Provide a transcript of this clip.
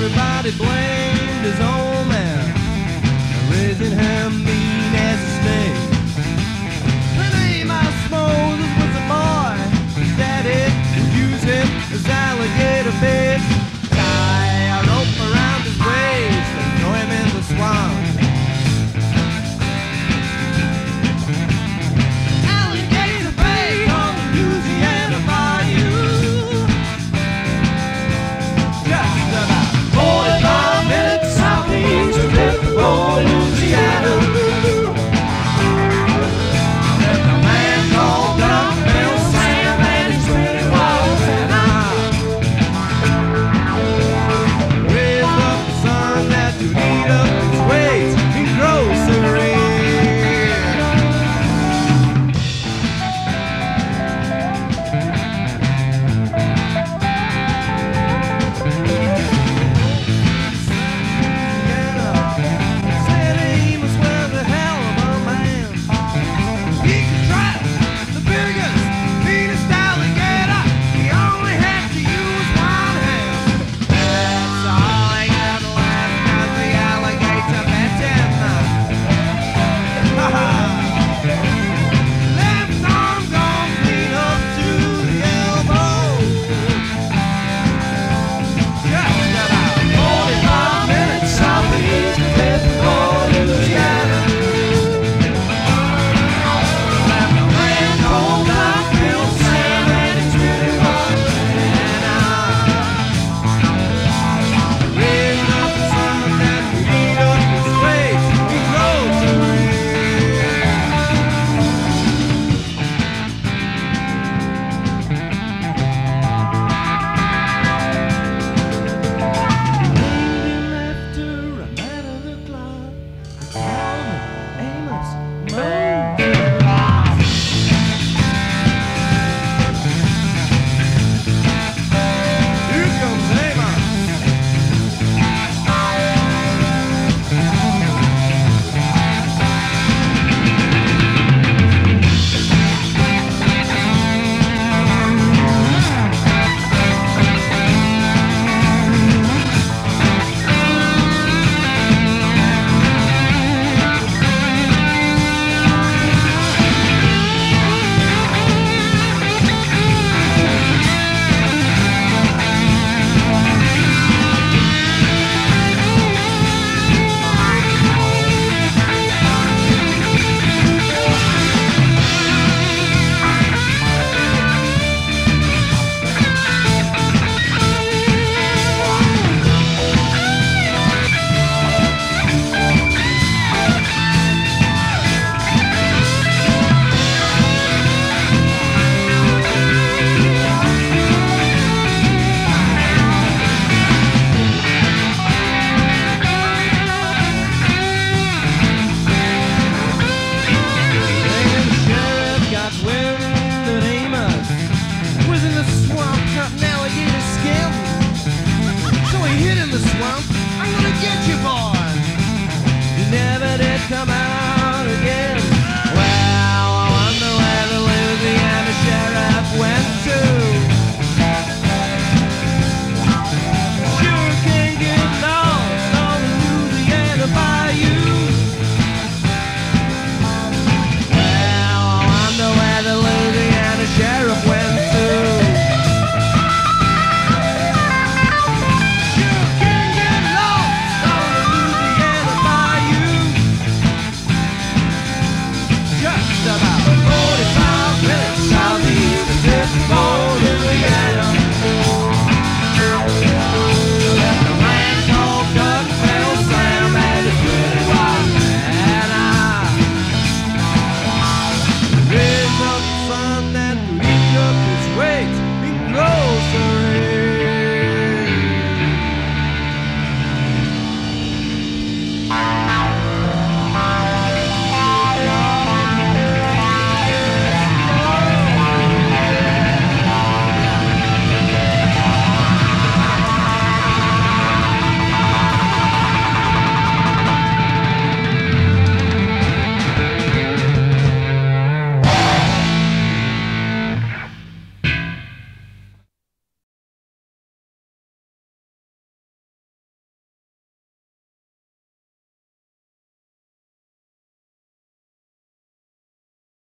everybody blamed his own